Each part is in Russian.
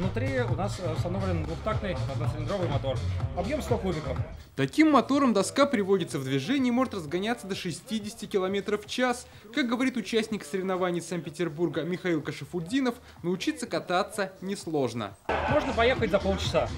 Казан-3 у нас установлен двухтактный одноцилиндровый мотор. Объем 100 кубиков. Таким мотором доска приводится в движение и может разгоняться до 60 км в час. Как говорит участник соревнований Санкт-Петербурга Михаил Кашифуддинов, научиться кататься несложно. Можно поехать за полчаса.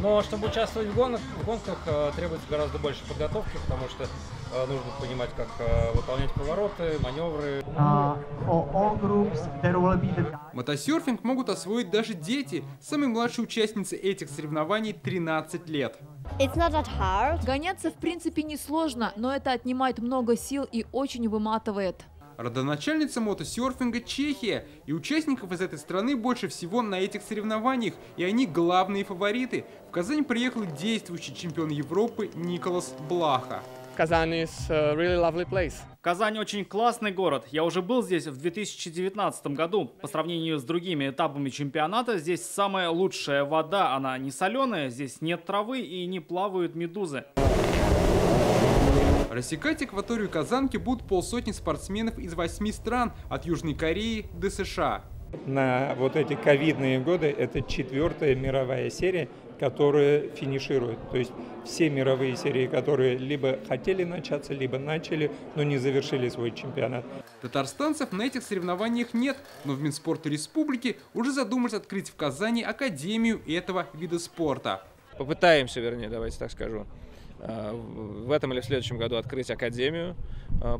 Но чтобы участвовать в гонках, в гонках э, требуется гораздо больше подготовки, потому что э, нужно понимать, как э, выполнять повороты, маневры. Uh, all groups, there will be the Мотосерфинг могут освоить даже дети. Самой младшей участнице этих соревнований 13 лет. It's not that hard. Гоняться в принципе несложно, но это отнимает много сил и очень выматывает. Родоначальница мотосерфинга Чехия, и участников из этой страны больше всего на этих соревнованиях, и они главные фавориты. В Казань приехал действующий чемпион Европы Николас Блаха. Kazan is a really lovely place. Казань очень классный город. Я уже был здесь в 2019 году. По сравнению с другими этапами чемпионата, здесь самая лучшая вода. Она не соленая, здесь нет травы и не плавают медузы. Рассекать акваторию Казанки будут полсотни спортсменов из восьми стран, от Южной Кореи до США. на вот эти ковидные годы это четвертая мировая серия, которая финиширует. То есть все мировые серии, которые либо хотели начаться, либо начали, но не завершили свой чемпионат. Татарстанцев на этих соревнованиях нет, но в Минспорте Республики уже задумались открыть в Казани академию этого вида спорта. Попытаемся, вернее, давайте так скажу, э, в этом или в следующем году открыть академию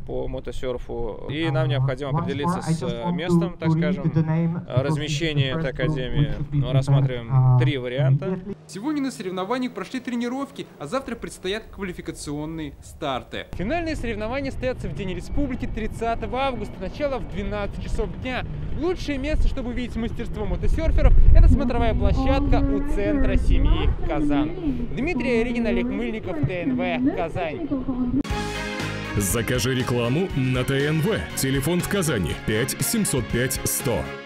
по мотосерфу. И нам необходимо определиться с э, местом, так скажем, э, размещения этой академии. Мы рассматриваем три варианта. Сегодня на соревнованиях прошли тренировки, а завтра предстоят квалификационные старты. Финальные соревнования состоятся в День Республики 30 августа, начало в 12 часов дня. Лучшее место, чтобы увидеть мастерство мотосерферов, это смотровая площадка у центра семьи Казан. Дмитрий Аринин, Олег Мыльников, ТНВ, Казань. Закажи рекламу на ТНВ. Телефон в Казани 5 705 100.